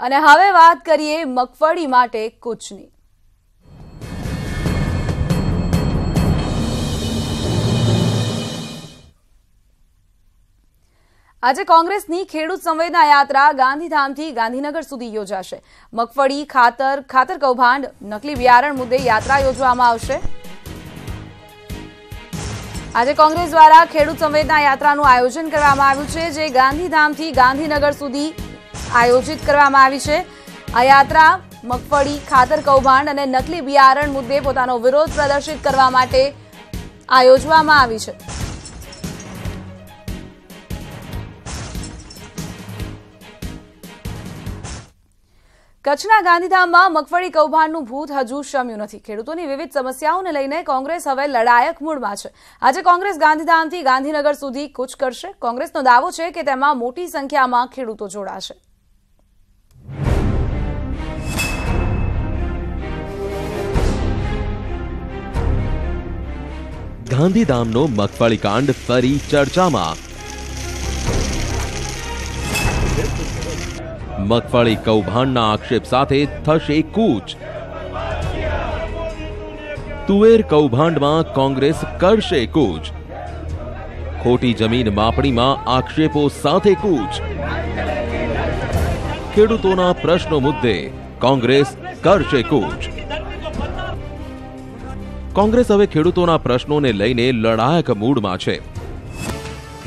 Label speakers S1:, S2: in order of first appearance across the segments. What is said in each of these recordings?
S1: અને હવે વાત કરીએ મગફળી માટે કૂચની. આજે કોંગ્રેસની ખેડૂત સંવેદના યાત્રા ગાંધીધામથી ગાંધીનગર સુધી યોજાશે. મગફળી, ખાતર ખાતર કૌભાંડ, નકલી બિયારણ મુદ્દે યાત્રા યોજવામાં આવશે. આજે કોંગ્રેસ દ્વારા ખેડૂત સંવેદના યાત્રાનું આયોજન કરવામાં આવ્યું છે, જે ગાંધીધામથી ગાંધીનગર સુધી આયોજિત કરવામાં આવી છે. આ યાત્રા મગફળી, ખાતર, કૌભાંડ અને નકલી બિયારણ મુદ્દે પોતાનો વિરોધ પ્રદર્શિત કરવા માટે આયોજવામાં આવી છે. કચ્છના ગાંધીધામમાં મગફળી કૌભાંડનું ભૂત હજુ શમ્યું નથી. ખેડૂતોની વિવિધ સમસ્યાઓને લઈને કોંગ્રેસ હવે લડાયક મૂડમાં છે. આજે કોંગ્રેસ ગાંધીધામથી ગાંધીનગર સુધી કૂચ કરશે. કોંગ્રેસનો દાવો છે કે તેમાં મોટી સંખ્યામાં ખેડૂતો જોડાશે.
S2: ગાંધીધામનો મગફળી કાંડ ફરી ચર્ચામાં. મગફળી કૌભાંડના આક્ષેપ સાથે થશે કૂચ. તુવેર કૌભાંડમાં કોંગ્રેસ કરશે કૂચ. ખોટી જમીન માપણીમાં આક્ષેપો સાથે કૂચ. ખેડૂતોના પ્રશ્નો મુદ્દે કોંગ્રેસ કરશે કૂચ. કોંગ્રેસ હવે ખેડૂતોના પ્રશ્નોને લઈને લડાયક મૂડમાં છે.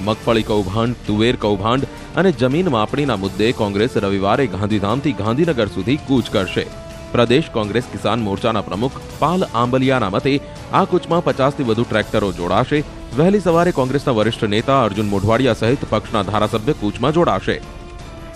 S2: મગફળી કૌભાંડ, તુવેર કૌભાંડ અને જમીન માપણીના મુદ્દે કોંગ્રેસ રવિવારે ગાંધીધામથી ગાંધીનગર સુધી કૂચ કરશે. પ્રદેશ કોંગ્રેસ કિસાન મોરચાના પ્રમુખ પાલ આંબલિયાના મતે આ કૂચમાં પચાસથી વધુ ટ્રેક્ટરો જોડાશે. વહેલી સવારે કોંગ્રેસના વરિષ્ઠ નેતા અર્જુન મોઢવાડિયા સહિત પક્ષના ધારાસભ્ય કૂચમાં જોડાશે.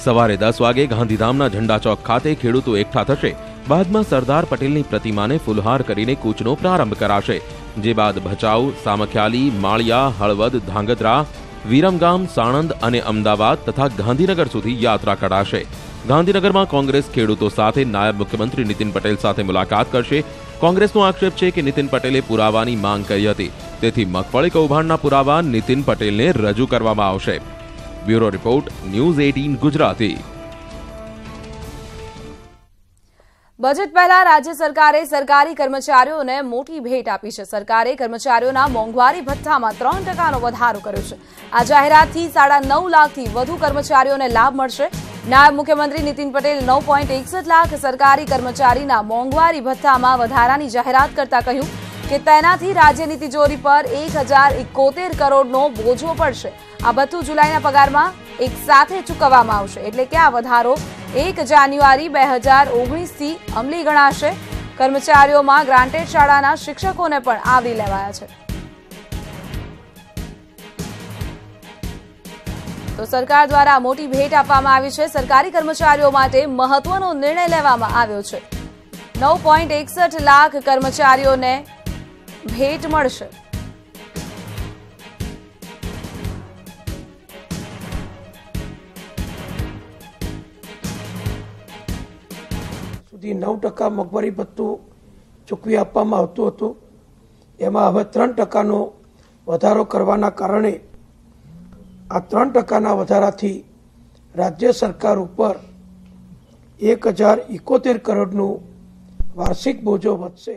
S2: સવારે દસ વાગે ગાંધીધામના ઝંડા ચોક ખાતે ખેડૂતો એકઠા થશે. બાદમાં સરદાર પટેલની પ્રતિમાને ફુલહાર કરીને કૂચનો પ્રારંભ કરાશે, જે બાદ ભચાઉ, સામખ્યાલી, માળિયા, હળવદ, ધાંગધ્રા, વિરમગામ, સાણંદ અને અમદાવાદ તથા ગાંધીનગર સુધી યાત્રા કઢાશે. ગાંધીનગરમાં કોંગ્રેસ ખેડૂતો સાથે નાયબ મુખ્યમંત્રી નીતિન પટેલ સાથે મુલાકાત કરશે. કોંગ્રેસનો આક્ષેપ છે કે નીતિન પટેલે પુરાવાની માંગ કરી હતી. તેથી મગફળી કૌભાંડના પુરાવા નીતિન પટેલને રજૂ કરવામાં આવશે. Bureau report, news eighteen Gujarati.
S1: Budget પહેલા રાજ્ય સરકારે સરકારી કર્મચારીઓને મોટી ભેટ આપી છે. સરકારે કર્મચારીઓના મોંઘવારી ભથ્થામાં ત્રણ ટકાનો વધારો કર્યો છે. આ જાહેરાતથી સાડા નવ લાખથી વધુ કર્મચારીઓને લાભ મળશે. નાયબ મુખ્યમંત્રી નીતિન પટેલ નવ પોઈન્ટ એકસઠ લાખ સરકારી કર્મચારીના મોંઘવારી ભથ્થામાં વધારાની જાહેરાત કરતા કહ્યું કે તેનાથી રાજ્યની તિજોરી પર એક કરોડનો બોજો પડશે. આ ભથ્થું જુલાઈના પગારમાં એક સાથે ચૂકવવામાં આવશે. એટલે કે આ વધારો એક જાન્યુઆરી બે હજાર ઓગણીસથી અમલી ગણાશે. કર્મચારીઓમાં ગ્રાન્ટેડ શાળાના શિક્ષકોને પણ આવરી લેવાયા છે. તો સરકાર દ્વારા મોટી ભેટ આપવામાં આવી છે. સરકારી કર્મચારીઓ માટે મહત્વનો નિર્ણય લેવામાં આવ્યો છે. નવ પોઈન્ટ એકસઠ લાખ કર્મચારીઓને ભેટ મળશે.
S3: સુધી નવ ટકા મગફળી ભથ્થું ચૂકવી આપવામાં આવતું હતું. એમાં હવે ત્રણ ટકાનો વધારો કરવાના કારણે આ ત્રણ ટકાના વધારાથી રાજ્ય સરકાર ઉપર એક હજાર એકોતેર કરોડનું વાર્ષિક બોજો વધશે.